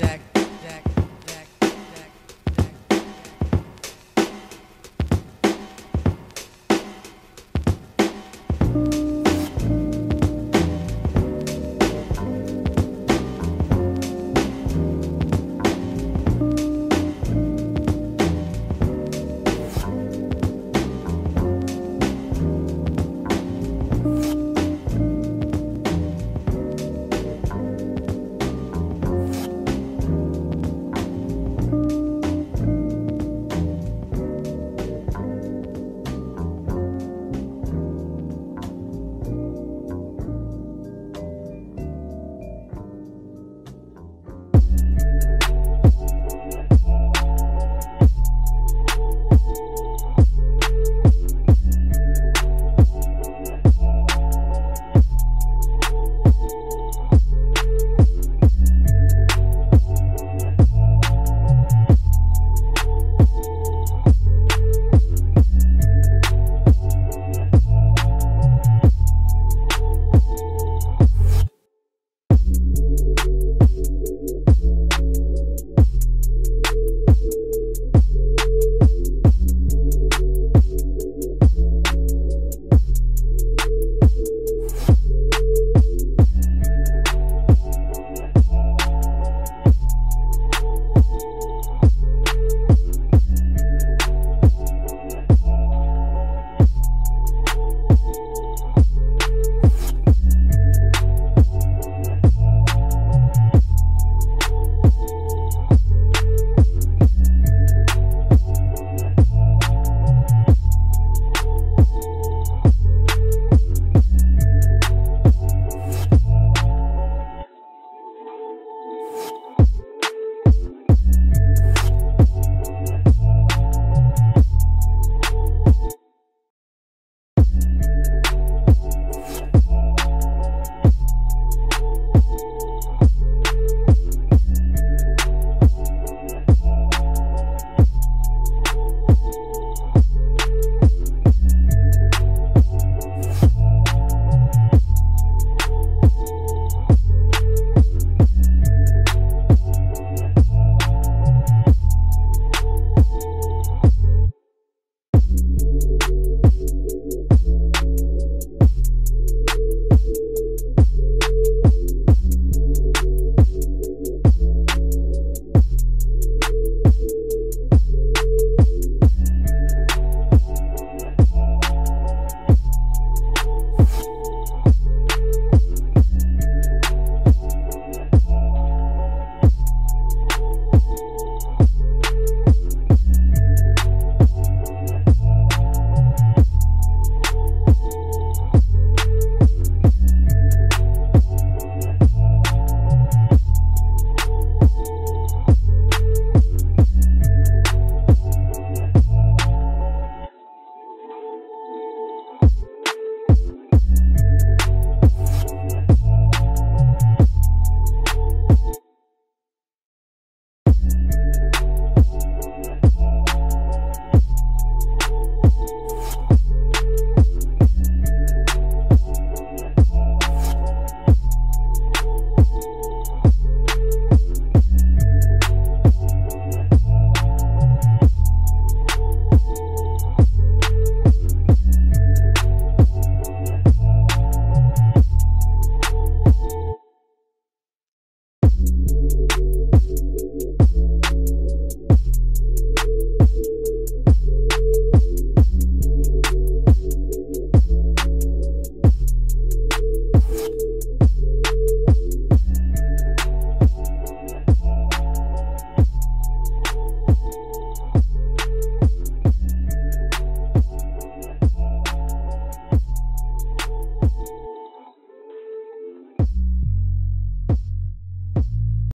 deck.